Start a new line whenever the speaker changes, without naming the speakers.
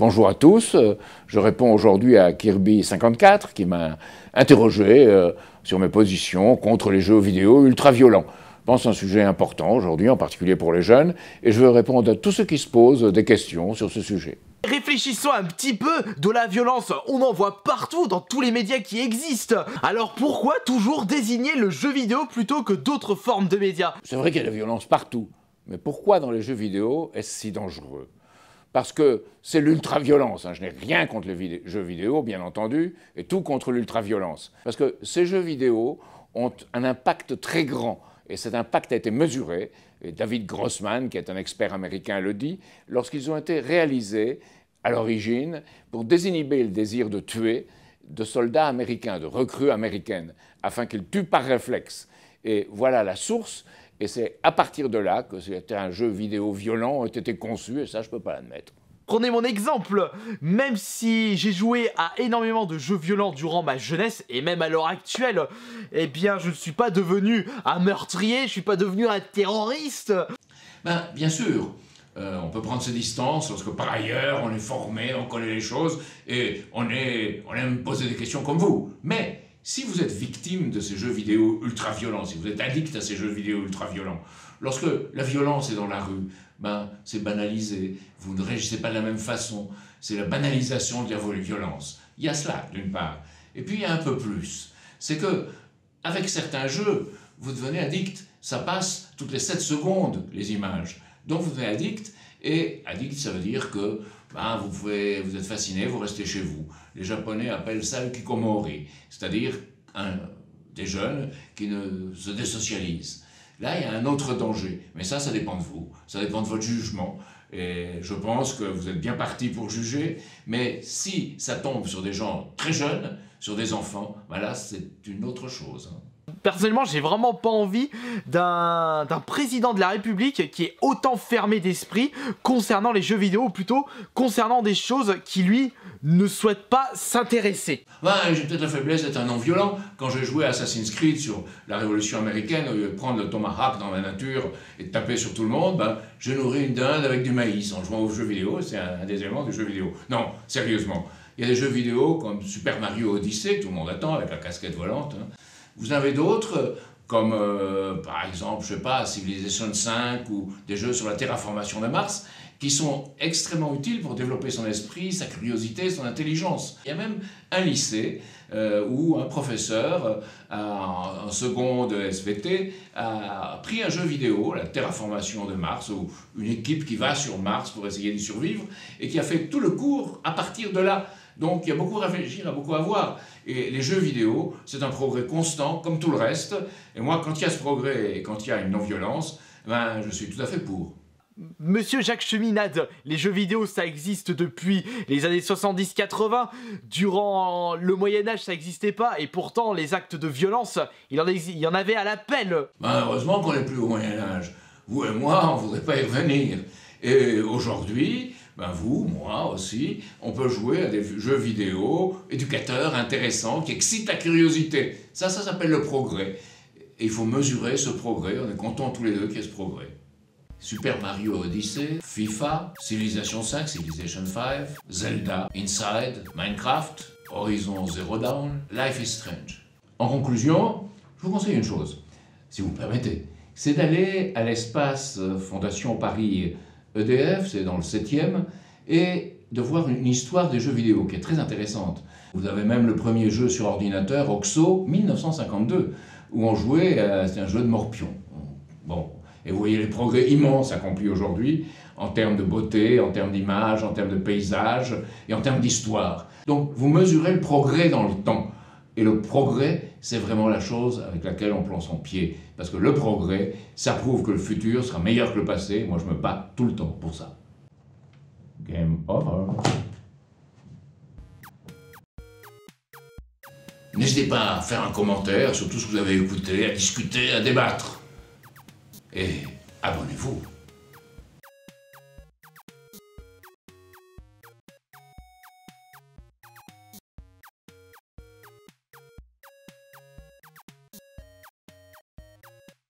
Bonjour à tous, je réponds aujourd'hui à Kirby54 qui m'a interrogé euh, sur mes positions contre les jeux vidéo ultra-violents. Je pense un sujet important aujourd'hui, en particulier pour les jeunes, et je veux répondre à tous ceux qui se posent des questions sur ce sujet.
Réfléchissons un petit peu, de la violence, on en voit partout dans tous les médias qui existent. Alors pourquoi toujours désigner le jeu vidéo plutôt que d'autres formes de médias?
C'est vrai qu'il y a de la violence partout, mais pourquoi dans les jeux vidéo est-ce si dangereux? Parce que c'est l'ultra-violence. Hein. Je n'ai rien contre les jeux vidéo, bien entendu, et tout contre l'ultra-violence. Parce que ces jeux vidéo ont un impact très grand, et cet impact a été mesuré, et David Grossman, qui est un expert américain, le dit, lorsqu'ils ont été réalisés à l'origine pour désinhiber le désir de tuer de soldats américains, de recrues américaines, afin qu'ils tuent par réflexe. Et voilà la source, et c'est à partir de là que c'était un jeu vidéo violent a été conçu, et ça, je ne peux pas l'admettre.
Prenez mon exemple, même si j'ai joué à énormément de jeux violents durant ma jeunesse, et même à l'heure actuelle, eh bien je ne suis pas devenu un meurtrier, je suis pas devenu un terroriste
Ben, bien sûr, euh, on peut prendre ses distances lorsque par ailleurs on est formé, on connaît les choses, et on, est, on aime poser des questions comme vous. Mais si vous êtes victime de ces jeux vidéo ultra-violents, si vous êtes addict à ces jeux vidéo ultra-violents, lorsque la violence est dans la rue, ben, c'est banalisé, vous ne réagissez pas de la même façon, c'est la banalisation de la violence. Il y a cela, d'une part. Et puis il y a un peu plus. C'est que, avec certains jeux, vous devenez addict. Ça passe toutes les 7 secondes, les images. Donc vous devenez addict, et addict, ça veut dire que ben, vous, pouvez, vous êtes fasciné, vous restez chez vous. Les Japonais appellent ça le kikomori, c'est-à-dire des jeunes qui se désocialisent. Là, il y a un autre danger, mais ça, ça dépend de vous, ça dépend de votre jugement. Et je pense que vous êtes bien parti pour juger, mais si ça tombe sur des gens très jeunes, sur des enfants, ben là, c'est une autre chose. Hein
personnellement, j'ai vraiment pas envie d'un président de la République qui est autant fermé d'esprit concernant les jeux vidéo, ou plutôt concernant des choses qui, lui, ne souhaite pas s'intéresser.
Ben, j'ai peut-être la faiblesse d'être un non-violent. Quand j'ai joué à Assassin's Creed sur la Révolution américaine, au lieu de prendre le tomahawk dans la nature et de taper sur tout le monde, ben, j'ai nourri une dinde avec du maïs en jouant aux jeux vidéo. C'est un, des éléments du jeu vidéo. Non, sérieusement. Il y a des jeux vidéo comme Super Mario Odyssey, tout le monde attend, avec la casquette volante. Hein. Vous avez d'autres, comme euh, par exemple, je sais pas, Civilization 5 ou des jeux sur la terraformation de Mars, qui sont extrêmement utiles pour développer son esprit, sa curiosité, son intelligence. Il y a même un lycée euh, où un professeur euh, en seconde SVT a pris un jeu vidéo, la terraformation de Mars, ou une équipe qui va sur Mars pour essayer d'y survivre, et qui a fait tout le cours à partir de là. Donc il y a beaucoup à réfléchir, il y a beaucoup à voir. Et les jeux vidéo, c'est un progrès constant, comme tout le reste. Et moi, quand il y a ce progrès et quand il y a une non-violence, ben, je suis tout à fait pour.
Monsieur Jacques Cheminade, les jeux vidéo ça existe depuis les années 70-80, durant le Moyen-Âge ça n'existait pas, et pourtant les actes de violence, il y en avait à l'appel.
Ben, heureusement qu'on n'est plus au Moyen-Âge. Vous et moi, on voudrait pas y revenir. Et aujourd'hui, ben vous, moi aussi, on peut jouer à des jeux vidéo éducateurs, intéressants, qui excitent la curiosité. Ça, ça s'appelle le progrès. Et il faut mesurer ce progrès. On est contents tous les deux qu'il y ait ce progrès. Super Mario Odyssey, FIFA, Civilization 5, Civilization 5, Zelda, Inside, Minecraft, Horizon Zero Dawn, Life is Strange. En conclusion, je vous conseille une chose, si vous me permettez, c'est d'aller à l'espace Fondation Paris EDF, c'est dans le 7e, et de voir une histoire des jeux vidéo qui est très intéressante. Vous avez même le premier jeu sur ordinateur, Oxo, 1952, où on jouait, c'est un jeu de morpion. Bon, et vous voyez les progrès immenses accomplis aujourd'hui en termes de beauté, en termes d'image, en termes de paysage et en termes d'histoire. Donc vous mesurez le progrès dans le temps. Et le progrès, c'est vraiment la chose avec laquelle on plante son pied. Parce que le progrès, ça prouve que le futur sera meilleur que le passé. Moi, je me bats tout le temps pour ça. Game over. N'hésitez pas à faire un commentaire sur tout ce que vous avez écouté, à discuter, à débattre. Et abonnez-vous.